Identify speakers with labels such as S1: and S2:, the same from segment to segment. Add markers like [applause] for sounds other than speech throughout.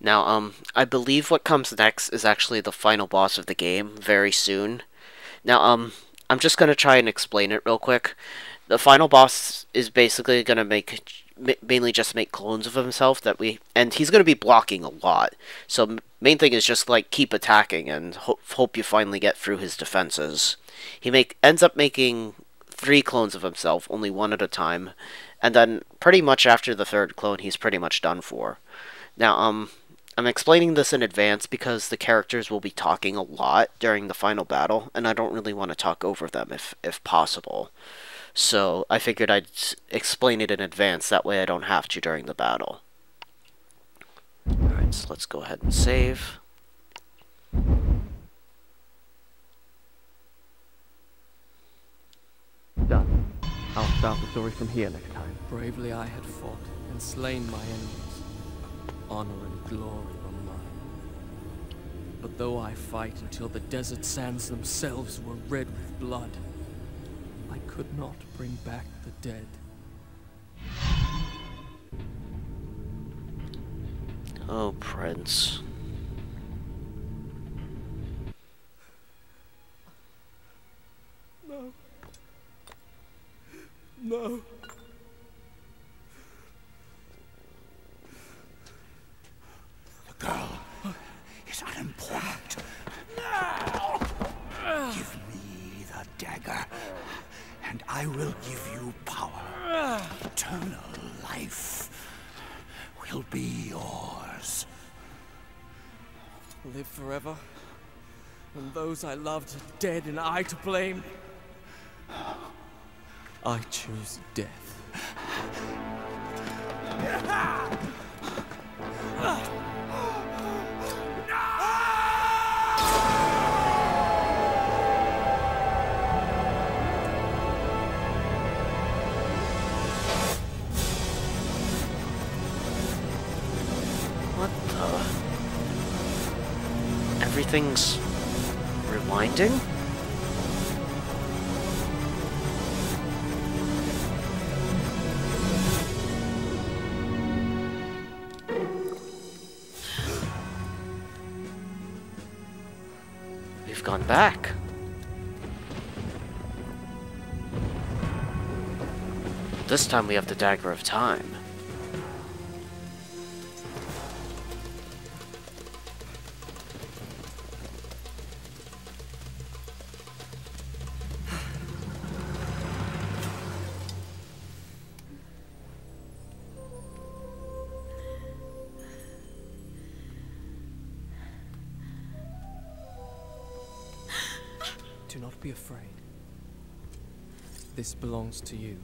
S1: Now, um, I believe what comes next is actually the final boss of the game very soon. Now, um, I'm just gonna try and explain it real quick. The final boss is basically gonna make mainly just make clones of himself that we and he's going to be blocking a lot so main thing is just like keep attacking and hope hope you finally get through his defenses he make ends up making three clones of himself only one at a time and then pretty much after the third clone he's pretty much done for now um I'm explaining this in advance because the characters will be talking a lot during the final battle and I don't really want to talk over them if if possible so I figured I'd explain it in advance, that way I don't have to during the battle. Alright, so let's go ahead and save.
S2: Done. I'll start the story from here next time.
S3: Bravely I had fought and slain my enemies. Honor and glory were mine. But though I fight until the desert sands themselves were red with blood, I could not bring back the dead.
S1: Oh, Prince.
S3: No. No. Live forever, and those I loved are dead and I to blame. I choose death. [laughs]
S1: everything's rewinding? We've gone back. This time we have the Dagger of Time.
S3: This belongs to you.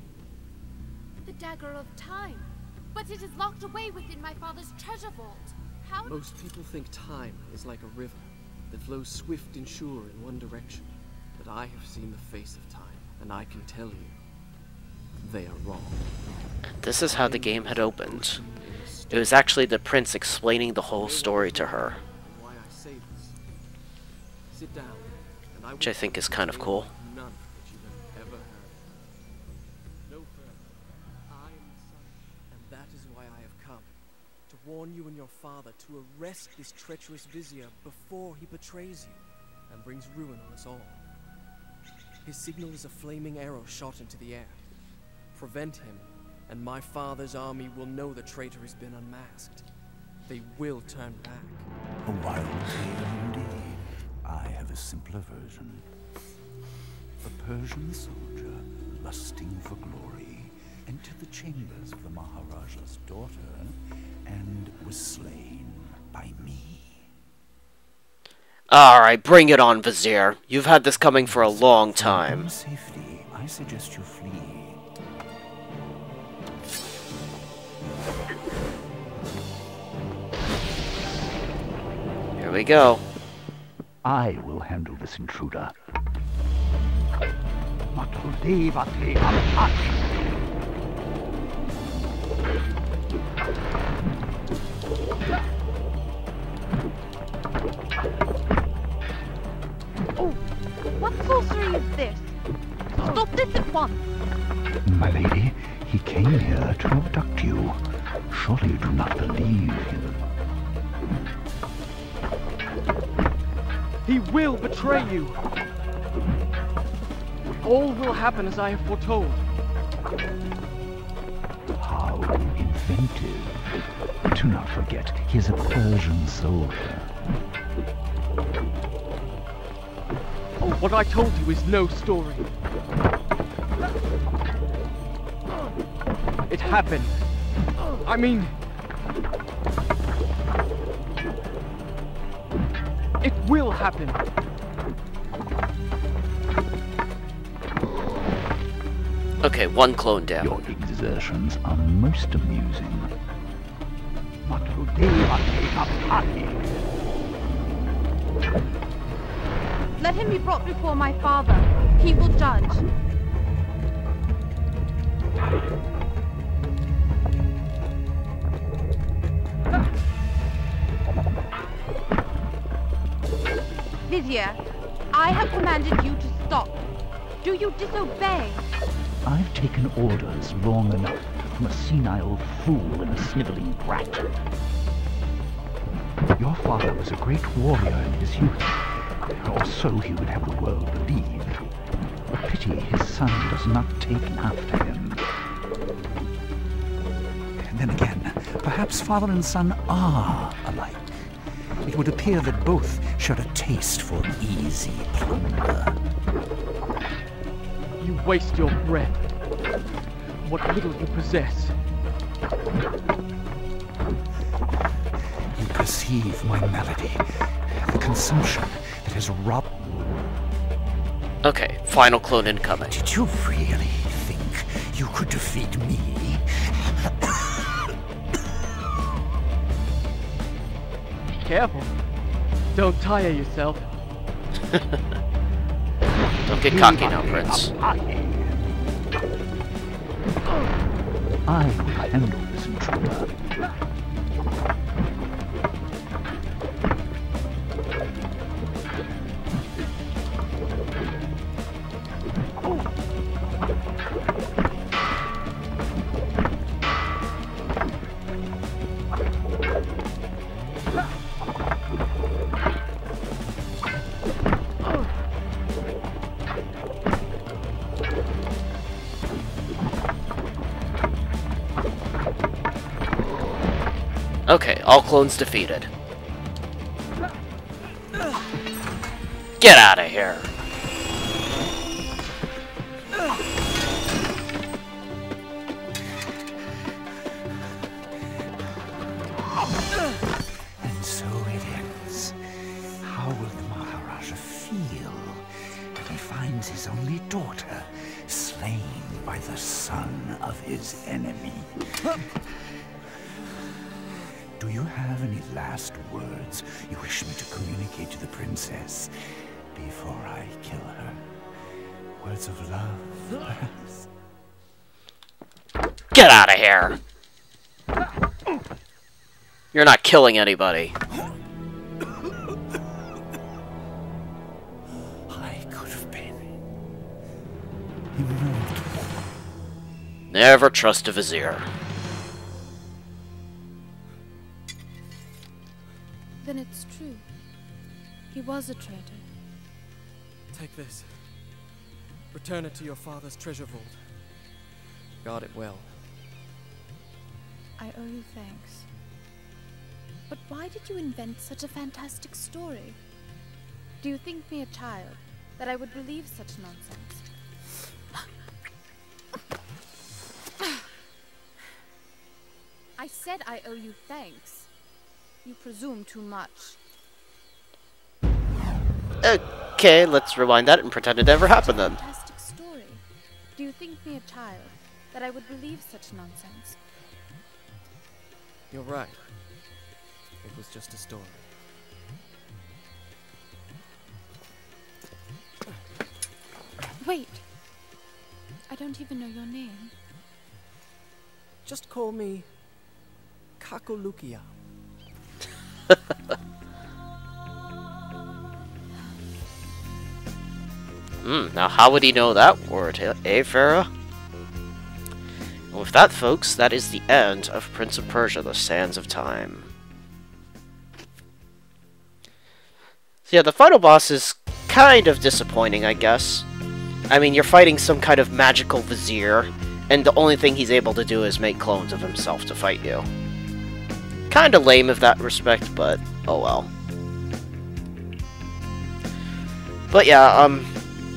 S4: The Dagger of Time. But it is locked away within my father's treasure vault. How-
S3: Most people think time is like a river that flows swift and sure in one direction. But I have seen the face of time, and I can tell you, they are wrong.
S1: This is how the game had opened. It was actually the prince explaining the whole story to her.
S3: Why I say this. Sit down, and I
S1: Which I think is kind of
S3: you
S1: cool.
S3: None that you have ever heard. No further. I am the son, and that is why I have come. To warn you and your father to arrest this treacherous vizier before he betrays you and brings ruin on us all. His signal is a flaming arrow shot into the air. Prevent him, and my father's army will know the traitor has been unmasked. They will turn back.
S5: A wild tale indeed. I have a simpler version. A Persian soldier, lusting for glory, entered the chambers of the Maharaja's daughter and was slain by me.
S1: Alright, bring it on, Vizier. You've had this coming for a long time.
S5: For safety, I suggest you flee.
S1: Here we go.
S5: I will handle this intruder.
S6: Oh, what sorcery is this? Stop this at once!
S5: My lady, he came here to abduct you. Surely you do not believe him.
S3: He will betray you. All will happen as I have foretold.
S5: How inventive. Do not forget, he is a Persian soldier.
S3: Oh, what I told you is no story. It happened. I mean... It will happen.
S1: Okay, one clone down.
S5: Your exertions are most amusing.
S6: Let him be brought before my father. He will judge. Vizier, I have commanded you to stop. Do you disobey?
S5: I've taken orders long enough from a senile fool and a sniveling brat. Your father was a great warrior in his youth, or so he would have the world believe. A pity his son does not take after him. And then again, perhaps father and son are alike. It would appear that both share a taste for easy plunder.
S3: You waste your breath. What little you possess.
S5: You my malady, the consumption that has robbed.
S1: Okay, final clone incoming.
S5: Did you really think you could defeat me?
S3: Be Careful. Don't tire yourself. [laughs]
S1: Don't get cocky now, Prince.
S5: I will handle this intruder.
S1: Okay, all clones defeated. Get out of here.
S5: And so it ends. How will the Maharaja feel when he finds his only daughter slain by the son of his enemy? Do you have any last words you wish me to communicate to the princess before I kill her? Words of love, perhaps?
S1: Get out of here. You're not killing anybody.
S5: I could have been.
S1: Never trust a vizier.
S4: Then it's true. He was a traitor.
S3: Take this. Return it to your father's treasure vault. Guard it well.
S4: I owe you thanks. But why did you invent such a fantastic story? Do you think me a child, that I would believe such nonsense? [sighs] I said I owe you thanks. You presume too much.
S1: Okay, let's rewind that and pretend it never happened then.
S4: Fantastic story. Do you think me a child, that I would believe such nonsense?
S3: You're right. It was just a story.
S4: Wait! I don't even know your name.
S3: Just call me Kakolukia. [laughs]
S1: Hmm, now how would he know that word, eh, eh, Farah? And with that, folks, that is the end of Prince of Persia, The Sands of Time. yeah, the final boss is kind of disappointing, I guess. I mean, you're fighting some kind of magical vizier, and the only thing he's able to do is make clones of himself to fight you. Kinda lame of that respect, but oh well. But yeah, um,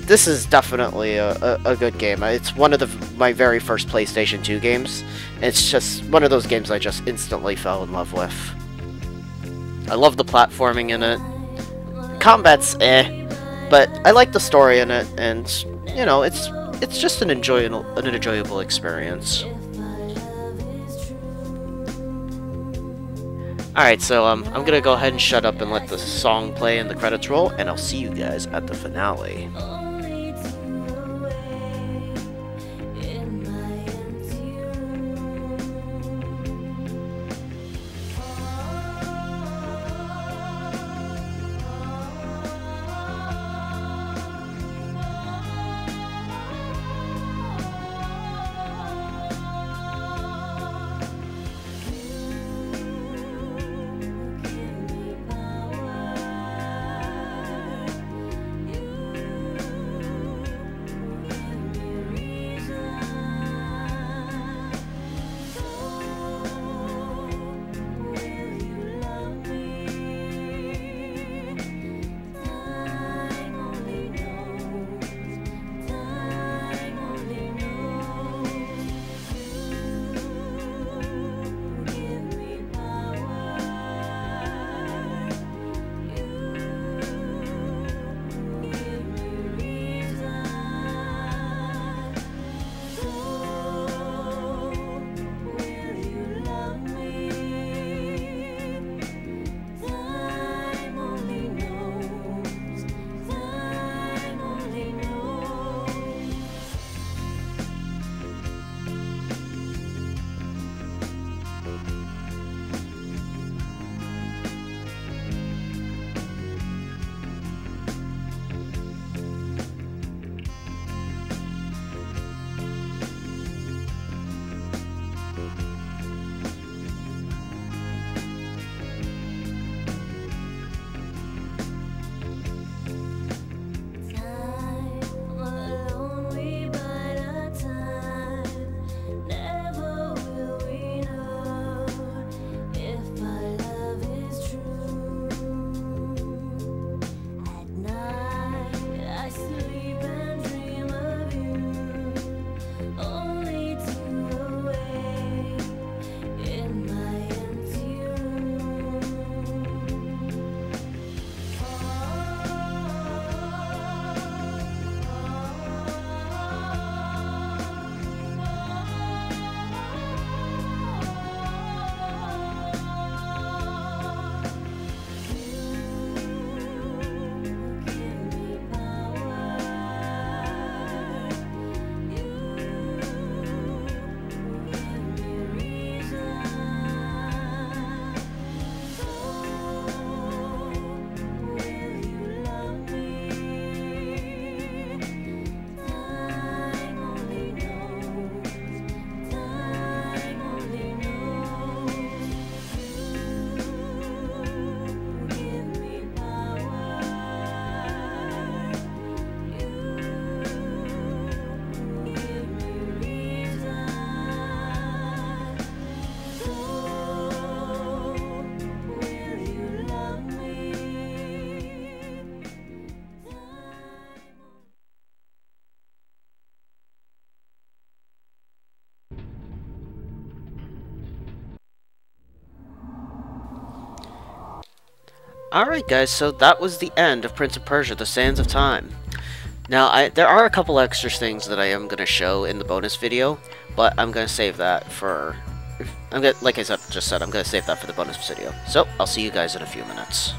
S1: this is definitely a, a, a, good game. It's one of the my very first PlayStation 2 games. It's just one of those games I just instantly fell in love with. I love the platforming in it. Combat's eh, but I like the story in it, and you know, it's it's just an enjoyable an enjoyable experience. Alright, so um, I'm gonna go ahead and shut up and let the song play and the credits roll, and I'll see you guys at the finale. Alright guys, so that was the end of Prince of Persia, The Sands of Time. Now, I, there are a couple extra things that I am going to show in the bonus video, but I'm going to save that for... I'm gonna, like I said, just said, I'm going to save that for the bonus video. So, I'll see you guys in a few minutes.